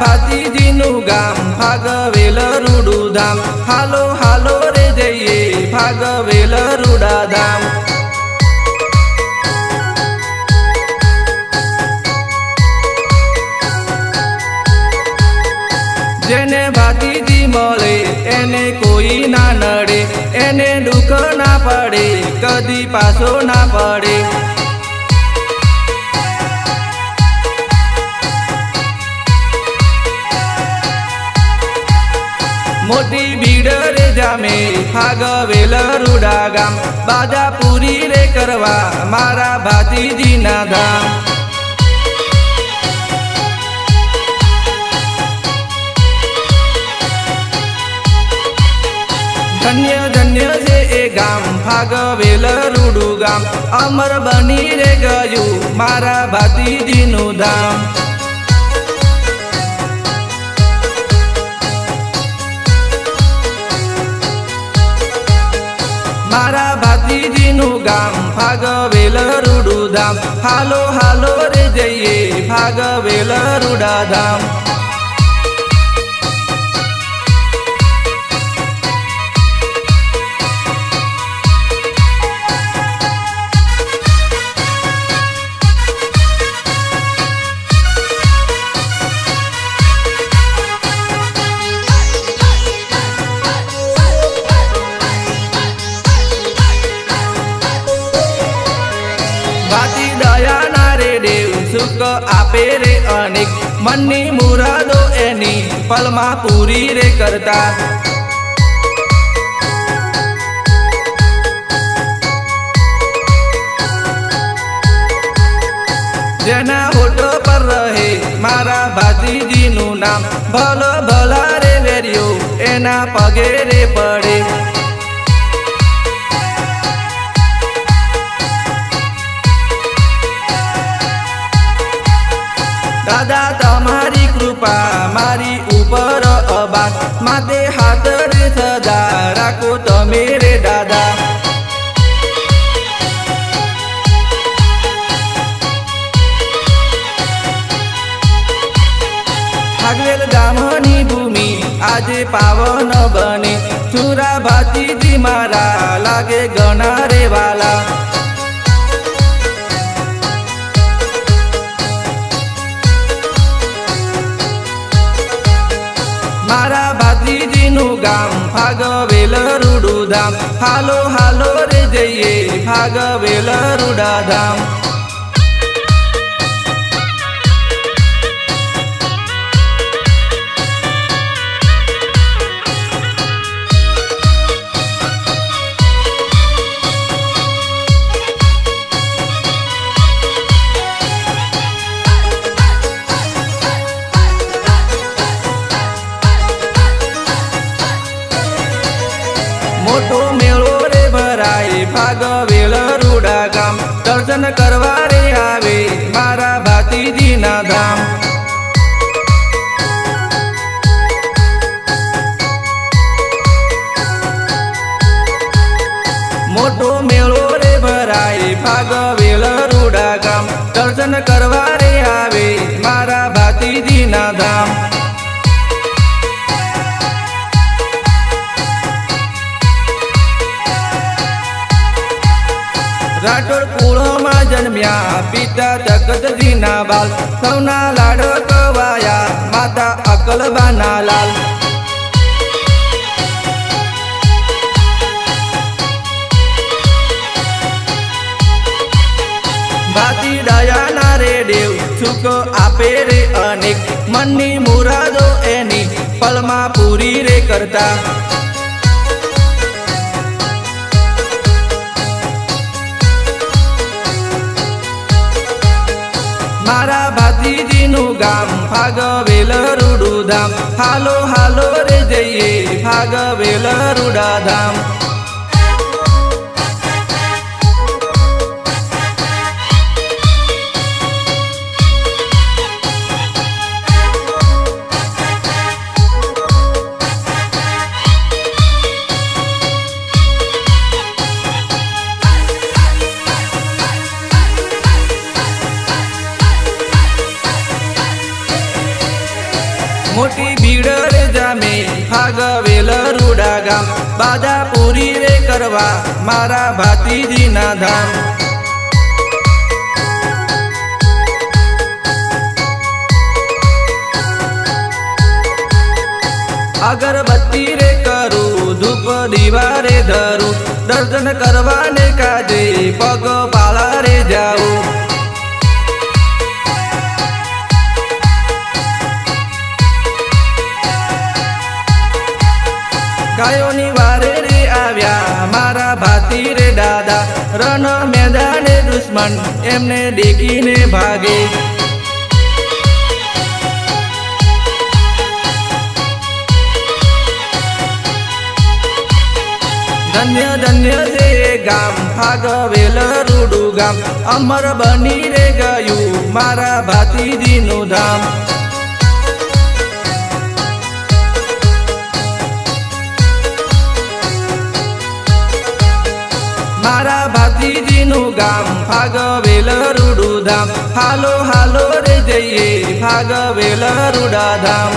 ભાતીજીનું ગામ ભાગવેલ રૂડું ધામ હાલો હાલો રે જઈએ ભાગવેલ રૂડા ધામ જેને ભાતીજી મળે, એને કોઈ ના નડે, એને દુઃખ ના પડે, કદી પાછો ના પડે. મોટી ભીડ રે જામે. ફાગવેલ રૂડા ગામ. બાજા પૂરી રે કરવા મારા ભાતીજીના ધામ ધન્ય ધન્ય છે એ ગામ. ફાગવેલ રૂડું ગામ. અમર બની રે ગયું મારા ભાતીજીનું ધામ. ભાગવેલ રૂડુધામ હાલો હાલો રે જઈએ ભાગવેલ રૂડા અનેક મનની મુરાદો એની પલમાં પૂરી રે કરતા. જેના હોટો પર રહે મારા ભાતીજીનું નામ ભલો ભલા રે વેર્યો, એના પગે રે પડે. पर अबाक माथि हात रेछ धाराको त मेरे दादा। गामनी भूमि आज पावन बने। चुरा भाती दिमारा लागे गणारेवाला ગામ ભાગવેલ રૂડું હાલો હાલો રે જઈએ ભાગવેલ રૂડા ધામ મેળો રે ભરાય. ભાગવેલ રૂડા ગામ દર્શન કરવા રે આવે. મારા રાઠોડ કુળોમાં જન્મ્યા. પિતા જગતજીના બાલ. સૌના લાડો કવાયા. માતા અકલબાના લાલ. ભાતી દયાના રે દેવ, સુખ આપે રે અનેક. મનની મુરાદો એની પલમાં પૂરી રે કરતા. મારા ભાતીજીનું ગામ ભાગવેલ રૂડું ધામ હાલો હાલો રે જઈએ ભાગવેલ રૂડા ગામ બાધા પૂરી રે કરવા, મારા ભાતીજીના ધામ. અગરબત્તી રે કરું, ધૂપ દિવારે ધરું, દર્શન કરવાને કાજે પગ પાળા રે જાઉં. ગાયોની વારે રે આવ્યા. મારા ભાતી રે દાદા રણ મેદાને દુશ્મન, એમને દેખીને ભાગે. ધન્ય ધન્ય છે ગામ, ભાગવેલ રૂડુ ગામ. અમર બની રે ગયું મારા ભાતીજીનું ધામ. મારા ભાતીજીનું ગામ ભાગવેલ રૂડુધામ. હાલો હાલો રે જઈએ ભાગવેલ રૂડા ધામ